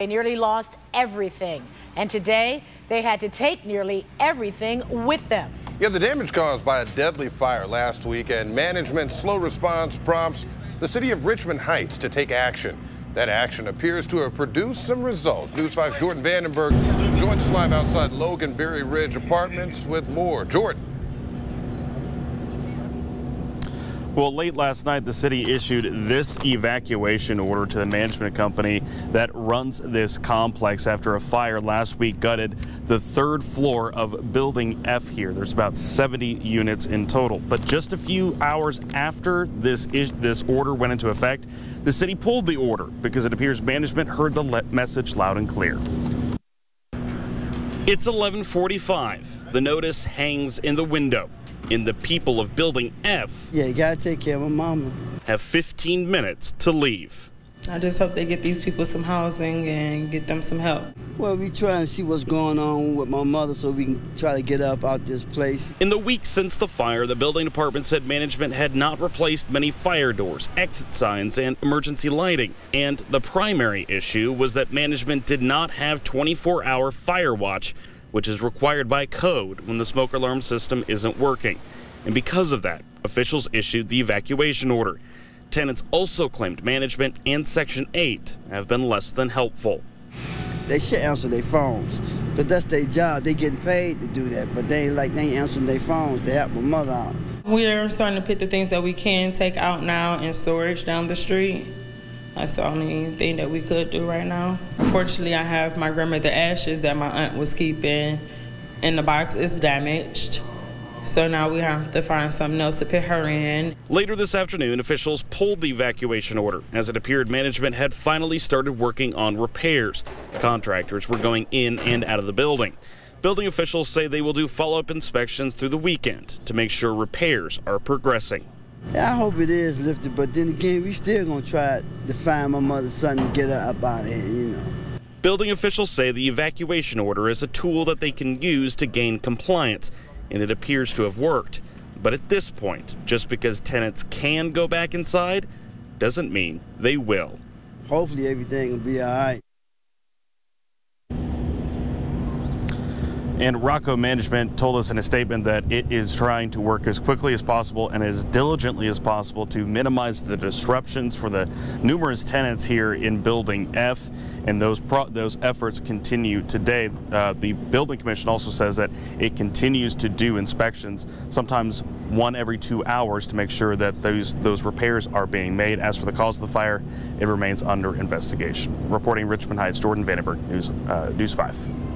They nearly lost everything. And today, they had to take nearly everything with them. Yeah, the damage caused by a deadly fire last week and management's slow response prompts the city of Richmond Heights to take action. That action appears to have produced some results. News 5's Jordan Vandenberg joins us live outside Loganberry Ridge Apartments with more. Jordan. Well, late last night, the city issued this evacuation order to the management company that runs this complex after a fire last week gutted the third floor of Building F here. There's about 70 units in total. But just a few hours after this, this order went into effect, the city pulled the order because it appears management heard the message loud and clear. It's 1145. The notice hangs in the window in the people of Building F. Yeah, you gotta take care of my mama. Have 15 minutes to leave. I just hope they get these people some housing and get them some help. Well, we try and see what's going on with my mother so we can try to get up out this place. In the weeks since the fire, the building department said management had not replaced many fire doors, exit signs, and emergency lighting. And the primary issue was that management did not have 24 hour fire watch which is required by code when the smoke alarm system isn't working. And because of that, officials issued the evacuation order. Tenants also claimed management and Section 8 have been less than helpful. They should answer their phones, because that's their job. They're getting paid to do that, but they like they ain't answering their phones to help my mother out. We're starting to put the things that we can take out now in storage down the street. That's the only thing that we could do right now. Unfortunately, I have my grandmother ashes that my aunt was keeping, and the box is damaged. So now we have to find something else to put her in. Later this afternoon, officials pulled the evacuation order as it appeared management had finally started working on repairs. Contractors were going in and out of the building. Building officials say they will do follow up inspections through the weekend to make sure repairs are progressing. Yeah, I hope it is lifted, but then again, we still gonna try to find my mother's son to get her up out of here, you know. Building officials say the evacuation order is a tool that they can use to gain compliance, and it appears to have worked. But at this point, just because tenants can go back inside doesn't mean they will. Hopefully everything will be all right. And Rocco Management told us in a statement that it is trying to work as quickly as possible and as diligently as possible to minimize the disruptions for the numerous tenants here in Building F. And those those efforts continue today. Uh, the Building Commission also says that it continues to do inspections, sometimes one every two hours, to make sure that those those repairs are being made. As for the cause of the fire, it remains under investigation. Reporting Richmond Heights, Jordan Vandenberg, News uh, News 5.